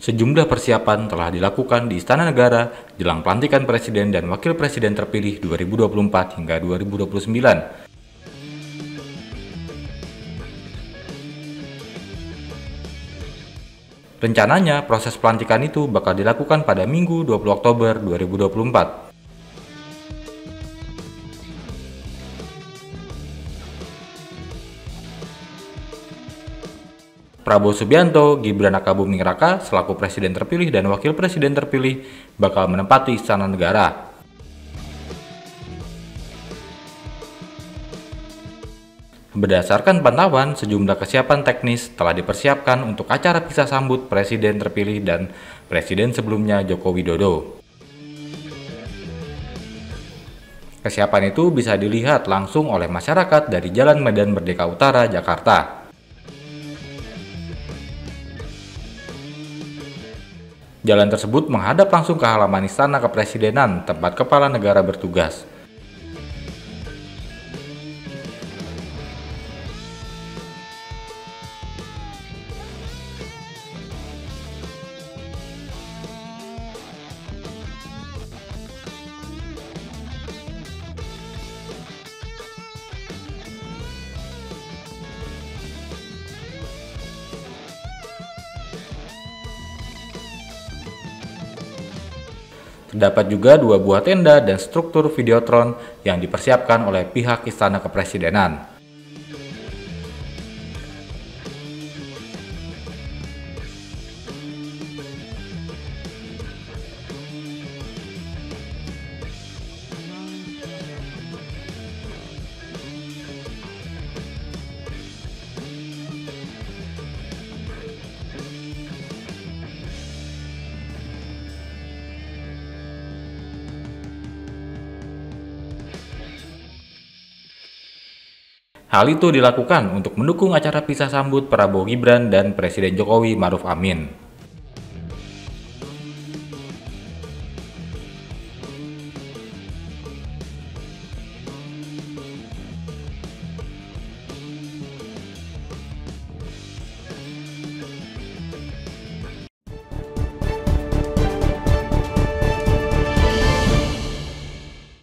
Sejumlah persiapan telah dilakukan di Istana Negara jelang pelantikan Presiden dan Wakil Presiden terpilih 2024 hingga 2029. Rencananya, proses pelantikan itu bakal dilakukan pada Minggu 20 Oktober 2024. Prabowo Subianto, Gibran Rakabuming Raka selaku presiden terpilih dan wakil presiden terpilih bakal menempati istana negara. Berdasarkan pantauan, sejumlah kesiapan teknis telah dipersiapkan untuk acara pisah sambut presiden terpilih dan presiden sebelumnya Joko Widodo. Kesiapan itu bisa dilihat langsung oleh masyarakat dari Jalan Medan Merdeka Utara, Jakarta. Jalan tersebut menghadap langsung ke halaman Istana Kepresidenan, tempat kepala negara bertugas. Terdapat juga dua buah tenda dan struktur videotron yang dipersiapkan oleh pihak Istana Kepresidenan. Hal itu dilakukan untuk mendukung acara pisah sambut Prabowo Gibran dan Presiden Jokowi Maruf Amin.